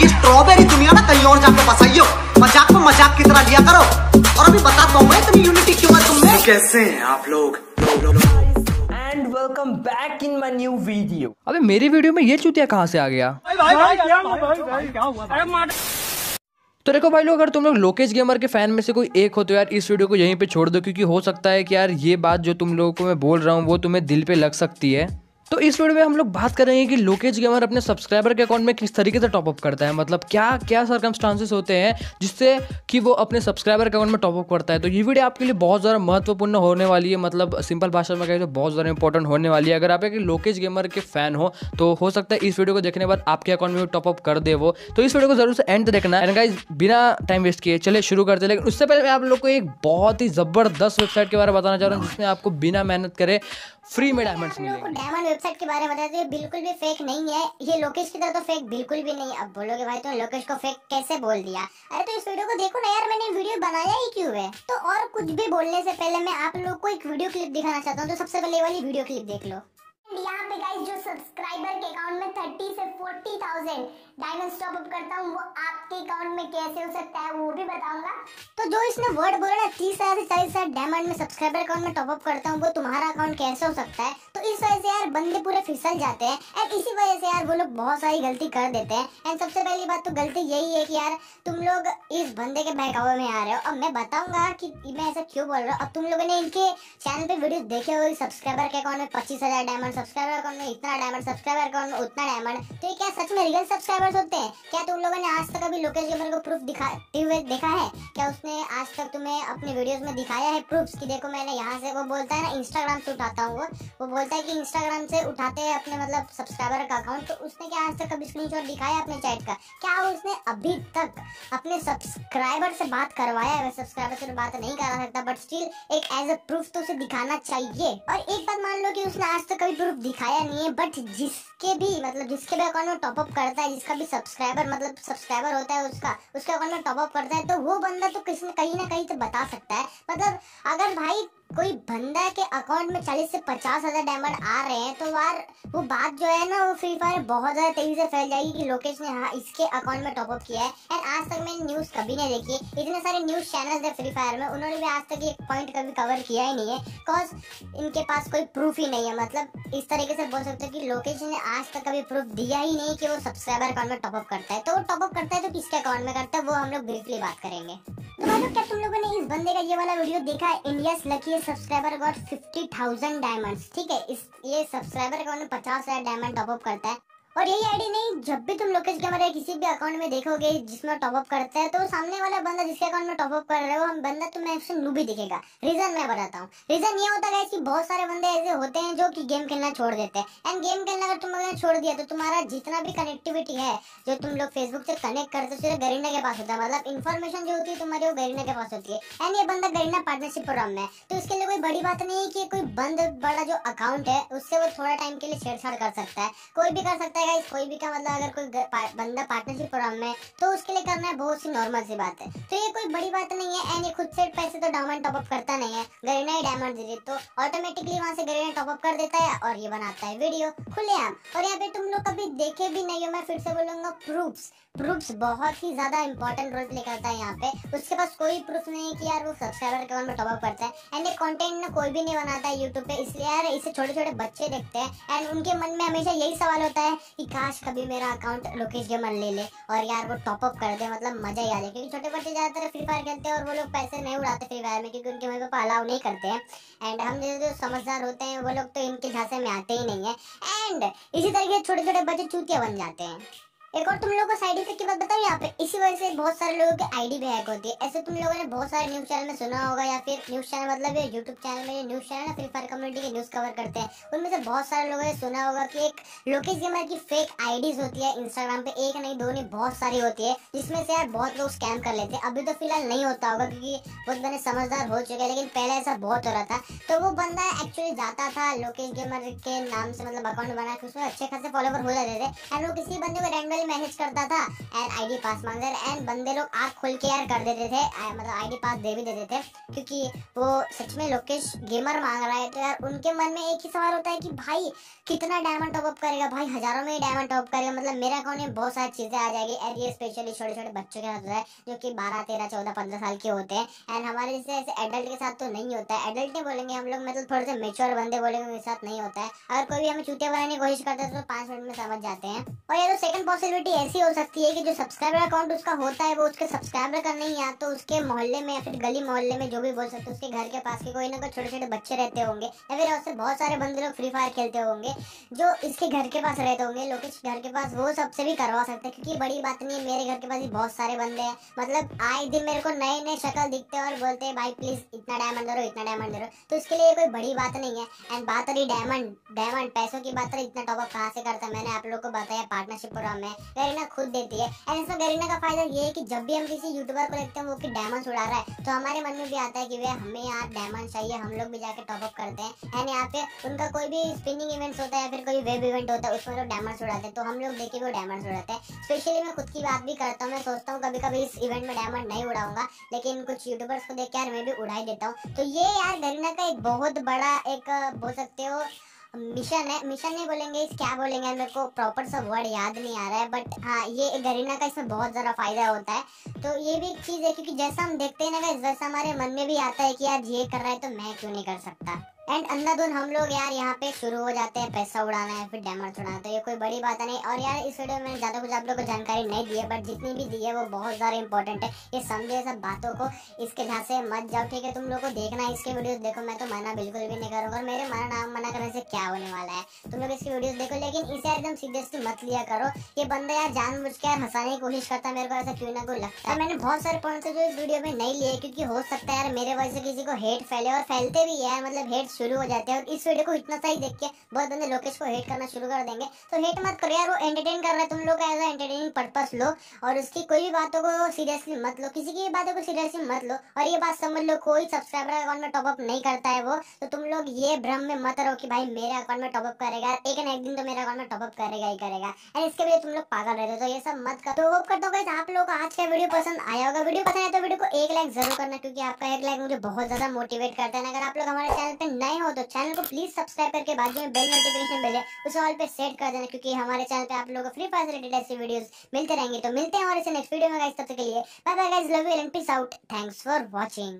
ये स्ट्रॉबेरी दुनिया ना कहीं और जाके बसाइयो मज़ाक को मज़ाक की तरह लिया करो। और अभी बताता हूँ मैं इतनी यूनिटी क्यों है तुम में? कैसे हैं आप लोग। And welcome back in my new video अबे मेरी वीडियो में ये चूतिया कहाँ से आ गया? तो देखो भाई लोग अगर तुम लोग लोकेश गेमर के फ़ैन में से कोई एक हो तो यार इस वीडियो को यहीं पे छोड़ दो क्योंकि हो सकता है कि यार ये बात जो तुम लोगों को मैं बोल रहा हूँ वो तुम्हें दिल पे लग सकती है। तो इस वीडियो में हम लोग बात करेंगे कि लोकेज गेमर अपने सब्सक्राइबर के अकाउंट में किस तरीके से टॉपअप करता है। मतलब क्या क्या सर्कमस्टांसेस होते हैं जिससे कि वो अपने सब्सक्राइबर के अकाउंट में टॉपअप करता है। तो ये वीडियो आपके लिए बहुत ज़्यादा महत्वपूर्ण होने वाली है। मतलब सिंपल भाषा में कहें तो बहुत ज़्यादा इंपॉर्टेंट होने वाली है। अगर आप एक लोकेज गेमर के फ़ैन हो तो हो सकता है इस वीडियो को देखने के बाद आपके अकाउंट में टॉपअप कर दे वो। तो इस वीडियो को ज़रूर से एंड देखना। एंड गाइज़ बिना टाइम वेस्ट किए चले शुरू करते लेकिन उससे पहले मैं आप लोग को एक बहुत ही ज़बरदस्त वेबसाइट के बारे में बताना चाह रहा हूँ, जिसमें आपको बिना मेहनत करे फ्री में डायमंड्स मिलेंगे। वेबसाइट के बारे में बताते हैं, बिल्कुल भी फेक नहीं है। ये लोकेश की तरह तो फेक बिल्कुल भी नहीं अब बोलोगे भाई तो लोकेश को फेक कैसे बोल दिया? अरे तो इस वीडियो को देखो ना यार, मैंने वीडियो बनाया ही क्यों है? तो और कुछ भी बोलने से पहले मैं आप लोग को एक वीडियो क्लिप दिखाना चाहता हूँ तो सबसे पहले वाली वीडियो क्लिप देख लो। यहाँ पे थाउज़ेंड डायमंड टॉप अप करता हूँ, वो आपके अकाउंट में कैसे हो सकता है, वो भी बताऊँगा। तो जो इसने वर्ड बोला ना तीस हज़ार से चालीस हज़ार डायमंड में सब्सक्राइबर अकाउंट में टॉप अप करता हूँ, वो तुम्हारा अकाउंट कैसे हो सकता है? तो इस वजह से यार बंदे पूरे फिसल जाते हैं। एंड इसी वजह से यार वो लोग बहुत सारी गलती कर देते हैं। एंड सबसे पहली बात तो गलती यही है कि यार तुम लोग इस बंदे के बहकावे में आ रहे हो। अब मैं बताऊँगा कि मैं ऐसा क्यों बोल रहा हूँ। अब तुम लोगों ने इनके चैनल पे वीडियो देखे हो सब्सक्राइबर के अकाउंट में, पच्चीस हज़ार डायमंड सब्सक्राइबर अकाउंट में, इतना डायमंड सब्सक्राइबर अकाउंट में, उतना डायमंड तो ये क्या सच में रियल सब्सक्राइबर्स होते हैं? क्या तुम लोगों ने आज तक अभी लोकेश गेमर को प्रूफ दिखाते हुए देखा है? क्या उसने आज तक तुम्हें अपने वीडियोस में दिखाया है प्रूफ्स कि देखो मैंने यहाँ से, वो बोलता है ना इंस्टाग्राम से उठाता हूँ वो। वो बोलता है कि इंस्टाग्राम से उठाते हैं अपने मतलब सब्सक्राइबर का अकाउंट तो उसने क्या आज तक कभी स्क्रीनशॉट दिखाया अपने चैट का? क्या उसने अभी तक अपने सब्सक्राइबर से बात करवाया है? सब्सक्राइबर से तो बात नहीं करा सकता बट स्टिल एक एज अ प्रूफ तो उसे दिखाना चाहिए। और एक बात मान लो कि उसने आज तक कभी प्रूफ दिखाया नहीं है बट जिसके भी मतलब जिसके भी अकाउंट में टॉपअप करता है, जिसका भी सब्सक्राइबर मतलब सब्सक्राइबर होता है, उसका, उसके अकाउंट में टॉपअप करता है तो वो बंदा तो किसी कहीं ना कहीं तो बता सकता है। मतलब अगर भाई कोई बंदा के अकाउंट में चालीस से पचास हज़ार डायमंड आ रहे हैं तो यार वो बात जो है ना, वो फ्री फायर बहुत ज़्यादा तेज़ी से फैल जाएगी कि लोकेश ने हाँ इसके अकाउंट में टॉपअप किया है। एंड आज तक मैंने न्यूज़ कभी नहीं देखी। इतने सारे न्यूज़ चैनल है फ्री फायर में, उन्होंने भी आज तक ये पॉइंट कभी कवर किया ही नहीं है। बिकॉज़ इनके पास कोई प्रूफ ही नहीं है। मतलब इस तरीके से बोल सकते हो कि लोकेश ने आज तक कभी प्रूफ दिया ही नहीं कि वो सब्सक्राइबर अकाउंट में टॉपअप करता है। तो वो टॉपअप करता है तो किसके अकाउंट में करता है, वो हम लोग ब्रीफली बात करेंगे। तो क्या तुम लोगों ने इस बंदे का ये वाला वीडियो देखा है? India lucky subscriber got thousand diamond ठीक है, इस, ये सब्सक्राइबर अकाउंट में पचास हज़ार डायमंड टॉपअप करता है। और यही आईडी नहीं, जब भी तुम लोकेश गेमर या किसी भी अकाउंट में देखोगे, जिसमें टॉपअप करता है तो सामने वाला बंदा जिसके अकाउंट में टॉपअप कर रहे हो हम बंदा तुम्हें नु भी दिखेगा। रीजन मैं बताता हूँ। रीजन ये होता है कि बहुत सारे बंदे ऐसे होते हैं जो कि गेम खेलना छोड़ देते हैं। एंड गेम खेलना अगर तुम ने छोड़ दिया तो तुम्हारा जितना भी कनेक्टिविटी है, जो तुम लोग फेसबुक से कनेक्ट करते हो गरीना के पास होता है। मतलब इन्फॉर्मेशन जो होती है तुम्हारी, वो गरीना के पास होती है। एंड ये बंदा गरीना पार्टनरशिप प्रोग्राम में है। तो इसके लिए कोई बड़ी बात नहीं है कि कोई बंद, बड़ा जो अकाउंट है, उससे वो थोड़ा टाइम के लिए छेड़छाड़ कर सकता है। कोई भी कर सकता है। Guys, कोई भी का मतलब अगर कोई बंदा पार्टनरशिप प्रोग्राम में तो उसके लिए करना है बहुत सी नॉर्मल सी बात है। तो ये कोई बड़ी बात नहीं है एंड ये खुद से पैसे तो डायमंड टॉपअप करता नहीं है। गरीना ही डायमंड दे तो ऑटोमेटिकली वहाँ से गरीना टॉपअप कर देता है और ये बनाता है वीडियो खुलेआम। और यहाँ पे तुम लोग कभी देखे भी नहीं हो मैं फिर से बोलूँगा प्रूफ्स प्रूफ्स बहुत ही ज़्यादा इंपॉर्टेंट रोल प्ले करता है यहाँ पे। उसके पास कोई प्रूफ नहीं है कि यार वो सब्सक्राइबर अकाउंट में टॉपअप करता है। एंड ये कंटेंट ना कोई भी नहीं बनाता है यूट्यूब पे। इसलिए यार इसे छोटे छोटे बच्चे देखते हैं। एंड उनके मन में हमेशा यही सवाल होता है कि काश कभी मेरा अकाउंट लोकेश गेमर ले ले और यार वो टॉपअप कर दे मतलब मज़ा ही आ जाए। क्योंकि छोटे बच्चे ज़्यादातर फ्री फायर खेलते हैं और वो लोग पैसे नहीं उड़ाते फ्री फायर में क्योंकि उनके मम्मी पापा अलाउ नहीं करते हैं। एंड हम जो समझदार होते हैं वो लोग तो इनके झांसे में आते ही नहीं है। एंड इसी तरीके छोटे छोटे बच्चे चूतिया बन जाते हैं। एक और तुम लोगों को साइड इफ़ेक्ट की बात बताऊँ, यहाँ पे इसी वजह से बहुत सारे लोगों की आईडी भी हैक होती है। ऐसे तुम लोगों ने बहुत सारे न्यूज़ चैनल में सुना होगा या फिर न्यूज़ चैनल मतलब ये यूट्यूब चैनल में न्यूज़ चैनल ना फ्री फायर कम्युनिटी के न्यूज़ कवर करते हैं। उनमें से बहुत सारे लोगों ने सुना होगा कि एक लोकेश गेमर की फेक आईडीज होती है इंस्टाग्राम पे, एक नहीं, दो नहीं, बहुत सारी होती है, जिसमें से यार बहुत लोग स्कैम कर लेते हैं। अभी तो फ़िलहाल नहीं होता होगा क्योंकि बहुत बने समझदार हो चुके हैं, लेकिन पहले ऐसा बहुत हो रहा था। तो वो बंदा एक्चुअली जाता था लोकेश गेमर के नाम से मतलब अकाउंट बना के उसमें अच्छे खासे फॉलोवर हो जाते थे। एंड वो किसी बंदे को रैंडमली मैनुअली मैनेज करता था। एंड आईडी पास माँगता एंड बंदे लोग आँख खोल के यार कर देते थे। मतलब आईडी पास दे भी देते थे। क्योंकि वो सच में लोकेश गेमर मांग रहा है। तो यार उनके मन में एक ही सवाल होता है कि भाई, कितना डायमंड टॉप अप करेगा? भाई, हज़ारों में डायमंड टॉप करेगा। मतलब मेरे अकाउंट में बहुत सारी चीज़ें आ जाएगी। एंड ये स्पेशली छोटे छोटे बच्चों के साथ होता है, जो कि बारह, तेरह, चौदह, पंद्रह साल के होते हैं। एंड हमारे जैसे ऐसे एडल्ट के साथ तो नहीं होता है। एडल्ट नहीं बोलेंगे हम लोग मतलब थोड़े से मेच्योर बंदे बोलेंगे, उनके साथ नहीं होता है। अगर कोई भी हमें चूतिया बनाने की कोशिश करता है तो पाँच मिनट में समझ जाते हैं। और ये तो सेकंड पॉसिबिलिटी ऐसी हो सकती है कि जो सब्सक्राइबर अकाउंट उसका होता है, वो उसके सब्सक्राइबर का नहीं है तो उसके मोहल्ले में या फिर गली मोहल्ले में जो भी बोल सकते उसके घर के पास के कोई ना कोई छोटे छोटे बच्चे रहते होंगे, या फिर उससे बहुत सारे बंदे लोग फ्री फायर खेलते होंगे, जो इसके घर के पास रहते होंगे, लोकेश घर के पास, वो सबसे भी करवा सकते हैं, क्योंकि बड़ी बात नहीं है, मेरे घर के पास भी बहुत सारे बंदे हैं मतलब आए दिन मेरे को नए नए शक्ल दिखते हैं और बोलते हैं, भाई प्लीज़ इतना डायमंड दे इतना डायमंड दे तो इसके लिए कोई बड़ी बात नहीं है एंड बात रही डायमंड डायमंड पैसों की बात रही, इतना टॉपअप कहाँ से करता मैंने आप लोग को बताया पार्टनरशिप प्रोग्राम में गरीना खुद देती है। एंड इसमें गरीना का फ़ायदा ये है कि जब भी हम किसी यूट्यूबर को देखते हैं, वो कि डायमंड उड़ा रहा है। तो हमारे मन में भी आता है कि भैया, हमें यहाँ डायमंड चाहिए, हम लोग भी जाके टॉपअप करते हैं। एंड यहाँ पे उनका कोई भी स्पिनिंग इवेंट्स होता है या फिर कोई वेब इवेंट होता है, उसमें लोग डायमंड उड़ाते हैं। तो हम लोग देखे वो डायमंड उड़ाते हैं। स्पेशली मैं खुद की बात भी करता हूँ, मैं सोचता हूँ कभी कभी इस इवेंट में डायमंड नहीं उड़ाऊँगा। लेकिन कुछ यूट्यूबर्स को देख के यार मैं भी उड़ा ही देता हूँ। तो ये यार गरीना का एक बहुत बड़ा एक, बोल सकते हो मिशन है, मिशन नहीं बोलेंगे, इस क्या बोलेंगे? मेरे को प्रॉपर सब वर्ड याद नहीं आ रहा है बट हाँ ये गरीना का इसमें बहुत ज़्यादा फ़ायदा होता है। तो ये भी एक चीज़ है, क्योंकि जैसा हम देखते हैं ना वैसा हमारे मन में भी आता है कि यार ये कर रहा है तो मैं क्यों नहीं कर सकता? एंड अंधाधुन हम लोग यार यहाँ पे शुरू हो जाते हैं, पैसा उड़ाना है, फिर डैमर उड़ाना तो ये कोई बड़ी बात नहीं। और यार इस वीडियो में ज़्यादा कुछ आप लोग को जानकारी नहीं दी है बट जितनी भी दी है वो बहुत ज़्यादा इंपॉर्टेंट है। ये समझे सब बातों को, इसके ध्यान से मत जाओ, ठीक है? तुम लोग को देखना है, इसके वीडियो देखो, मैं तो मना बिल्कुल भी नहीं करूँगा। और मेरे मना नाम मना करने से क्या होने वाला है। तुम लोग इसकी वीडियो देखो, लेकिन इसे एकदम सीरियसली मत लिया करो। ये बंदा यार जान बुझ के हंसाने की कोशिश करता है, मेरे को ऐसा क्यों ना कोई लगता है। मैंने बहुत सारे पॉइंट जो इस वीडियो में नहीं लिए, क्योंकि हो सकता है यार मेरे वजह से किसी को हेट फैले और फैलते भी है मतलब हेट शुरू हो जाते हैं। और इस वीडियो को इतना सही देख के बहुत बंदे लोकेश को हेट करना शुरू कर देंगे। तो हेट मत करो यार, वो एंटरटेन कर रहा है तुम लोग एज एंटरटेनिंग पर्पस लो और उसकी कोई भी बातों को सीरियसली मत लो, किसी की बातों को सीरियसली मत लो। और ये बात समझ लो, कोई सब्सक्राइबर अकाउंट में टॉपअप नहीं करता है वो तो तुम लोग ये भ्रम में मत रहो कि भाई मेरे अकाउंट में टॉपअप करेगा, एक ना एक दिन तो मेरे अकाउंट में टॉपअप करेगा ही करेगा। एंड इसके लिए तुम लोग पागल रहते हो तो ये सब मत कर। तो होप करता हूँ आप लोग आज का वीडियो पसंद आया होगा। वीडियो पसंद आया तो वीडियो को एक लाइक ज़रूर करना, क्योंकि आपका एक लाइक मुझे बहुत ज़्यादा मोटिवेट करता है। अगर आप लोग हमारे चैनल पर नए हो तो चैनल को प्लीज़ सब्सक्राइब करके बाजू में बेल नोटिफिकेशन बेल है, उस ऑल पे सेट कर देना, क्योंकि हमारे चैनल पे आप लोगों को फ्री फायर रिलेटेड ऐसी वीडियोस मिलते रहेंगे। तो मिलते हैं इसे नेक्स्ट वीडियो में गाइस तब तक के लिए bye bye guys love you and peace out thanks for watching